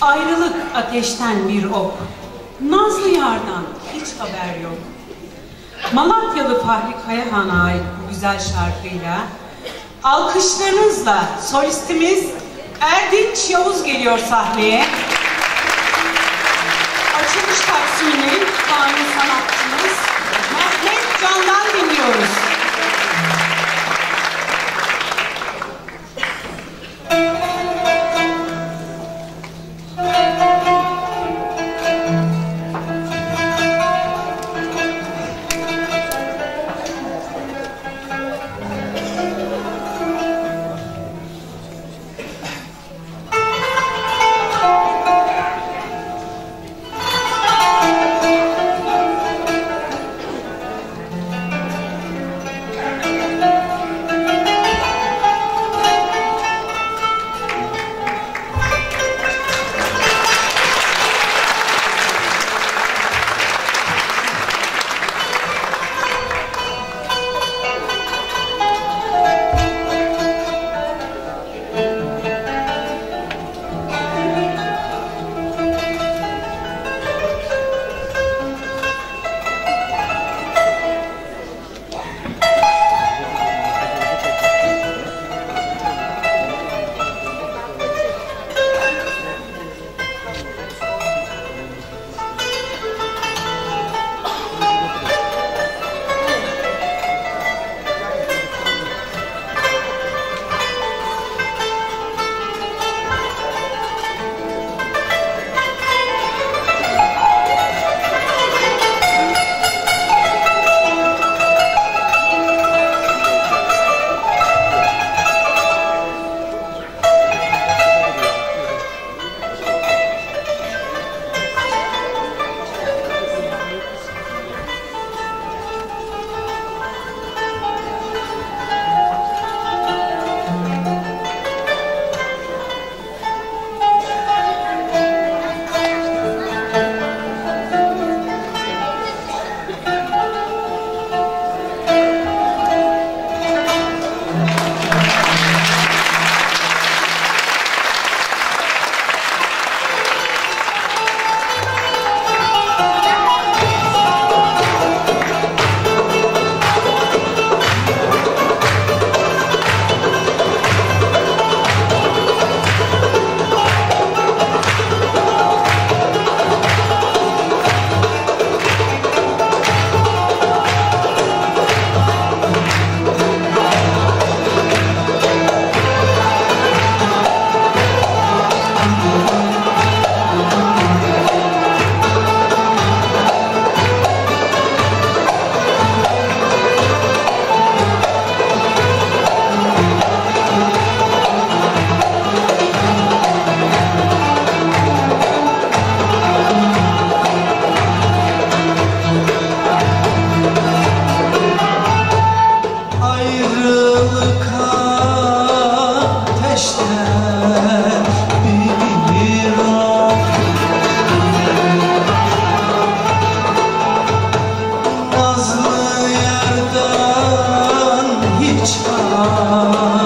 Ayrılık ateşten bir ok. Nazlı yardan hiç haber yok. Malatyalı Fahri Kayahan'a ait bu güzel şarkıyla alkışlarınızla solistimiz Erdinç Yavuz geliyor sahneye. Açılış taksimini kanun sanatçımız Mehmet Can'dan dinliyoruz. Haber